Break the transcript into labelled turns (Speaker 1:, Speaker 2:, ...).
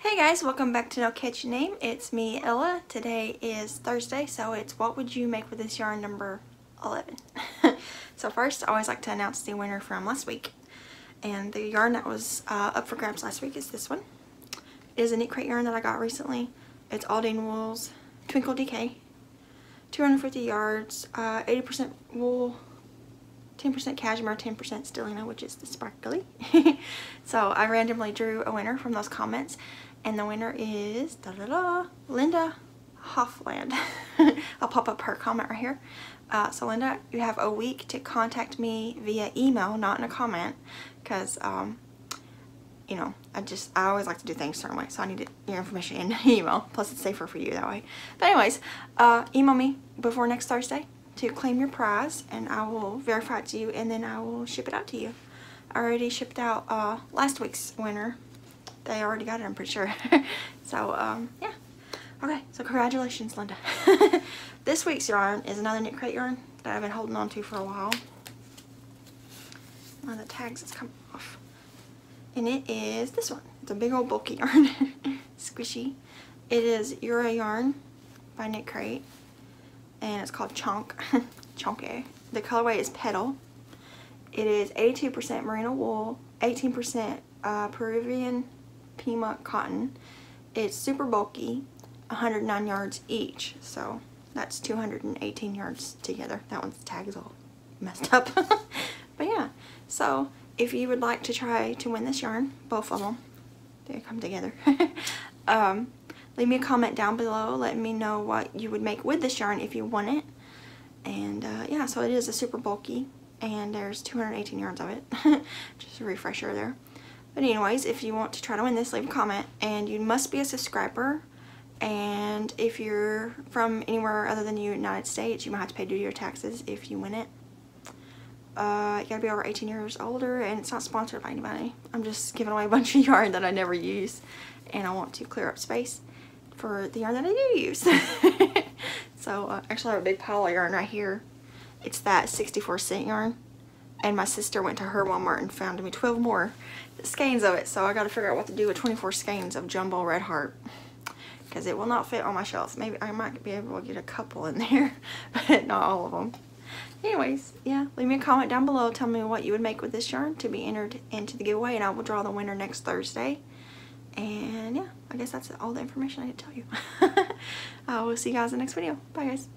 Speaker 1: Hey guys, welcome back to No Catchy Name. It's me, Ella. Today is Thursday, so it's what would you make with this yarn number 11. so first, I always like to announce the winner from last week. And the yarn that was uh, up for grabs last week is this one. It is a knit crate yarn that I got recently. It's Aldine Wool's Twinkle DK. 250 yards, 80% uh, wool, 10% cashmere, 10% stellina, which is the sparkly. so I randomly drew a winner from those comments and the winner is da -da -da, Linda Hoffland. I'll pop up her comment right here. Uh, so Linda, you have a week to contact me via email, not in a comment, because, um, you know, I just, I always like to do things certain way, so I need your information in email, plus it's safer for you that way. But anyways, uh, email me before next Thursday to claim your prize, and I will verify it to you, and then I will ship it out to you. I already shipped out uh, last week's winner they already got it, I'm pretty sure. so, um, yeah. Okay, so congratulations, Linda. this week's yarn is another knit crate yarn that I've been holding on to for a while. One of the tags has come off. And it is this one. It's a big old bulky yarn. Squishy. It is Eura Yarn by Knit Crate. And it's called Chunk. Chunky. The colorway is Petal. It is 82% merino wool, 18% uh, Peruvian Pima cotton. It's super bulky, 109 yards each, so that's 218 yards together. That one's tag is all messed up. but yeah, so if you would like to try to win this yarn, both of them, they come together. um, leave me a comment down below. Let me know what you would make with this yarn if you want it. And uh, yeah, so it is a super bulky and there's 218 yards of it. Just a refresher there. But anyways, if you want to try to win this, leave a comment. And you must be a subscriber. And if you're from anywhere other than the United States, you might have to pay duty or taxes if you win it. Uh, you gotta be over 18 years older and it's not sponsored by anybody. I'm just giving away a bunch of yarn that I never use and I want to clear up space for the yarn that I do use. so uh, actually I have a big pile of yarn right here. It's that 64 cent yarn and my sister went to her Walmart and found me 12 more skeins of it. So I got to figure out what to do with 24 skeins of Jumbo Red Heart. Because it will not fit on my shelf maybe I might be able to get a couple in there but not all of them anyways yeah leave me a comment down below. Tell me what you would make with this yarn to be entered into the giveaway and I will draw the winner next Thursday. And yeah I guess that's all the information I need to tell you. I will see you guys in the next video. Bye guys